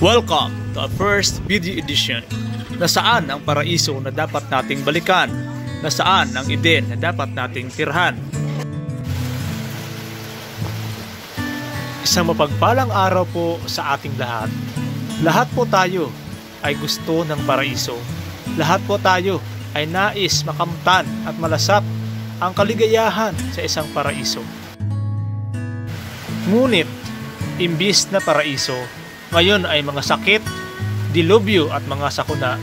Welcome to our first video edition na saan ang paraiso na dapat nating balikan, na saan ang Eden na dapat nating tirhan. Isang mapagpalang araw po sa ating lahat. Lahat po tayo ay gusto ng paraiso. Lahat po tayo ay nais makamtan at malasap ang kaligayahan sa isang paraiso. Ngunit, imbis na paraiso, ngayon ay mga sakit, dilubyo at mga sakuna.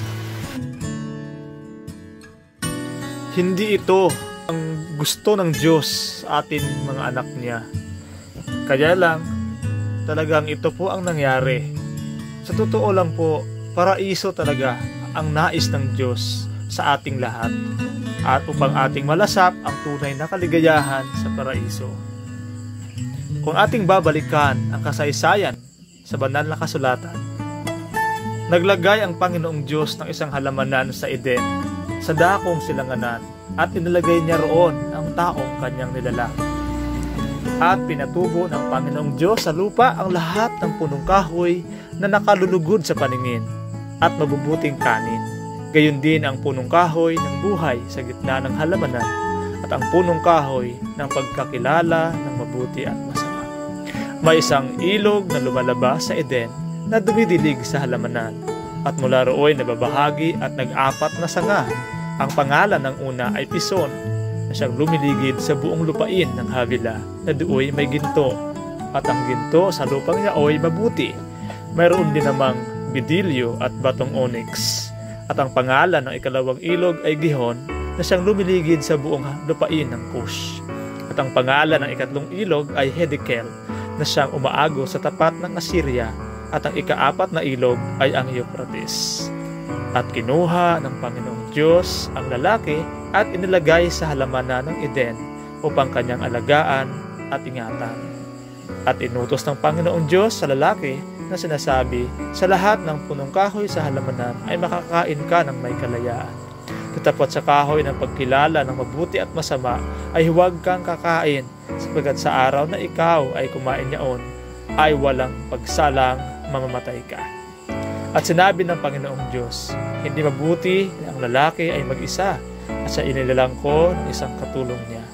Hindi ito ang gusto ng Diyos sa atin mga anak niya. Kaya lang, talagang ito po ang nangyari. Sa totoo lang po, paraiso talaga ang nais ng Diyos sa ating lahat at upang ating malasap ang tunay na kaligayahan sa paraiso. Kung ating babalikan ang kasaysayan sa banal na kasulatan. Naglagay ang Panginoong Diyos ng isang halamanan sa Eden, sa dakong silanganan, at inilagay niya roon ang taong kanyang nilalaki. At pinatubo ng Panginoong Diyos sa lupa ang lahat ng punong kahoy na nakalulugod sa paningin at mabubuting kanin. Gayon din ang punong kahoy ng buhay sa gitna ng halamanan at ang punong kahoy ng pagkakilala ng mabuti at masama. May isang ilog na lumalabas sa Eden na dumidilig sa halamanan at mula rooy nababahagi at nag-apat na sanga. Ang pangalan ng una ay Pison na siyang lumiligid sa buong lupain ng Havila na do'y may ginto at ang ginto sa lupang yaoy mabuti. Mayroon din namang bidilyo at batong onyx. At ang pangalan ng ikalawang ilog ay Gihon na siyang lumiligid sa buong lupain ng Cush. At ang pangalan ng ikatlong ilog ay Hedekel na siyang umaago sa tapat ng Assyria at ang ikaapat na ilog ay ang Euphrates. At kinuha ng Panginoong Diyos ang lalaki at inilagay sa halamanan ng Eden upang kanyang alagaan at ingatan. At inutos ng Panginoong Diyos sa lalaki na sinasabi, sa lahat ng punong kahoy sa halamanan ay makakain ka ng may kalayaan. Katapat sa kahoy ng pagkilala ng mabuti at masama ay huwag kang kakain sapagkat sa araw na ikaw ay kumain niyaon, ay walang pagsalang mamamatay ka. At sinabi ng Panginoong Diyos, hindi mabuti na ang lalaki ay mag-isa at sa inilalang ko ng isang katulong niya.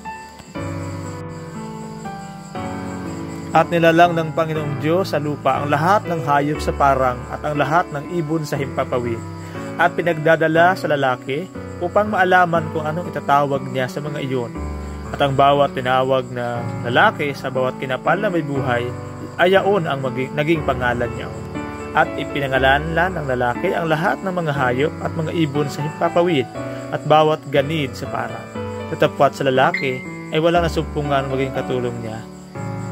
At nilalang ng Panginoong Diyos sa lupa ang lahat ng hayop sa parang at ang lahat ng ibon sa himpapawid at pinagdadala sa lalaki upang maalaman kung anong itatawag niya sa mga iyon at ang bawat tinawag na lalaki sa bawat kinapal na may buhay ay yaon ang maging, naging pangalan niya. At ipinangalanlan ng lalaki ang lahat ng mga hayop at mga ibon sa himpapawid at bawat ganid sa parang. Tatapwat sa lalaki ay wala na sumpungan maging katulong niya.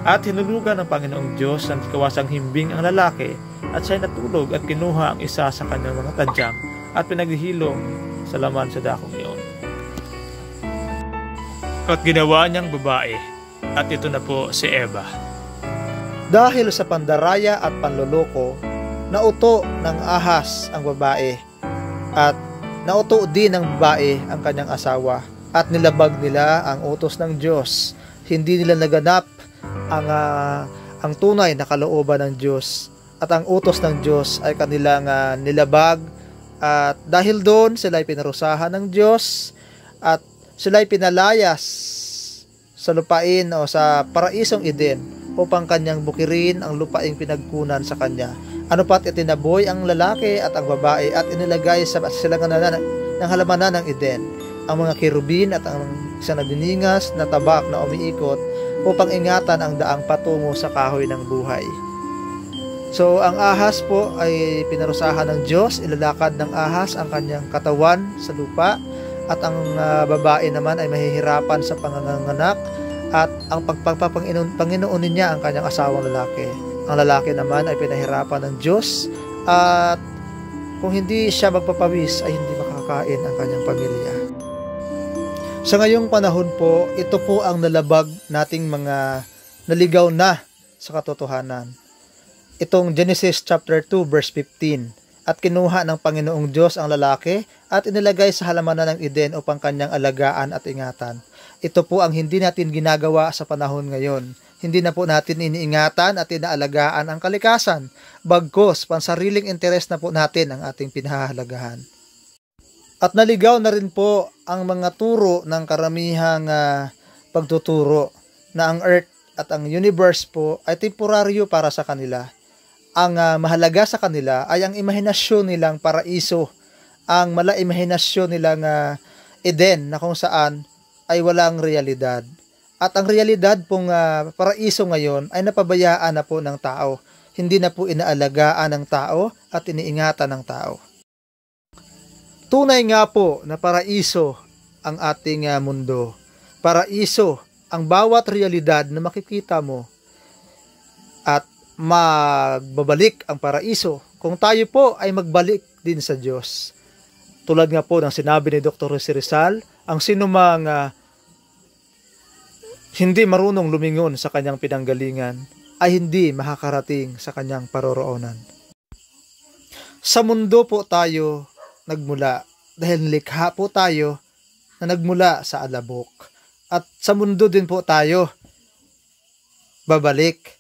At hinulugan ng Panginoong Diyos ng kawasang himbing ang lalaki at siya'y natulog at kinuha ang isa sa kanyang mga tadyang at pinaghihilom sa laman sa dakong iyon. At ginawa niyang babae. At ito na po si Eva. Dahil sa pandaraya at panloloko, nauto ng ahas ang babae. At nauto din ng babae ang kanyang asawa. At nilabag nila ang utos ng Diyos. Hindi nila naganap ang uh, ang tunay na kalooban ng Diyos. At ang utos ng Diyos ay kanilang uh, nilabag at dahil doon sila ay pinarusahan ng Diyos at sila'y pinalayas sa lupain o sa paraisong Eden upang kanyang bukirin ang lupaing pinagkunan sa kanya. Ano pat itinaboy ang lalaki at ang babae at inilagay sa silanganan ng halamanan ng Eden ang mga kirubin at ang isang nabiningas na tabak na umiikot upang ingatan ang daang patungo sa kahoy ng buhay. So, ang ahas po ay pinarusahan ng Diyos, ilalakad ng ahas ang kanyang katawan sa lupa at ang uh, babae naman ay mahihirapan sa panganganak at ang pagpapanginoon niya ang kanyang asawang lalaki. Ang lalaki naman ay pinahirapan ng Diyos at kung hindi siya magpapawis ay hindi makakain ang kanyang pamilya. Sa ngayong panahon po, ito po ang nalabag nating mga naligaw na sa katotohanan. Itong Genesis chapter 2 verse 15 at kinuha ng Panginoong Diyos ang lalaki at inilagay sa halamanan ng Eden upang kanyang alagaan at ingatan. Ito po ang hindi natin ginagawa sa panahon ngayon Hindi na po natin iniingatan at inaalagaan ang kalikasan, bagkos pansariling interes na po natin ang ating pinahahalagahan. At naligaw na rin po ang mga turo ng karamihang uh, pagtuturo na ang earth at ang universe po ay temporaryo para sa kanila. Ang uh, mahalaga sa kanila ay ang imahinasyon nilang paraiso, ang mala imahinasyon nilang uh, Eden na kung saan ay walang realidad. At ang realidad pong uh, paraiso ngayon ay napabayaan na po ng tao. Hindi na po inaalagaan ng tao at iniingatan ng tao. Tunay nga po na paraiso ang ating uh, mundo. Paraiso ang bawat realidad na makikita mo magbabalik ang paraiso kung tayo po ay magbalik din sa Diyos. Tulad nga po ng sinabi ni Dr. Jose Rizal, ang sinumang uh, hindi marunong lumingon sa kanyang pinanggalingan ay hindi makakarating sa kanyang paroroonan. Sa mundo po tayo nagmula dahil likha po tayo na nagmula sa alabok. At sa mundo din po tayo babalik.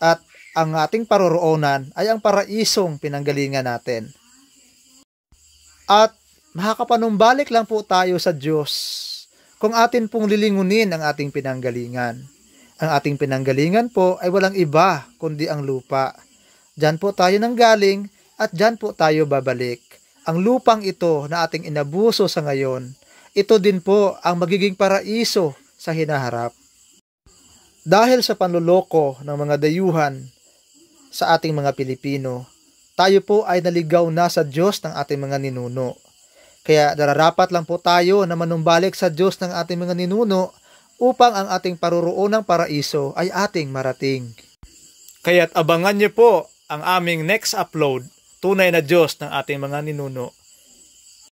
At ang ating paroroonan ay ang paraisong pinanggalingan natin. At makakapanumbalik lang po tayo sa Diyos kung atin pong lilingunin ang ating pinanggalingan. Ang ating pinanggalingan po ay walang iba kundi ang lupa. Diyan po tayo nanggaling at diyan po tayo babalik. Ang lupang ito na ating inabuso sa ngayon, ito din po ang magiging paraiso sa hinaharap. Dahil sa panluloko ng mga dayuhan sa ating mga Pilipino, tayo po ay naligaw na sa Diyos ng ating mga ninuno. Kaya dararapat lang po tayo na manumbalik sa Diyos ng ating mga ninuno upang ang ating paruroonang paraiso ay ating marating. Kaya't abangan niyo po ang aming next upload tunay na Diyos ng ating mga ninuno.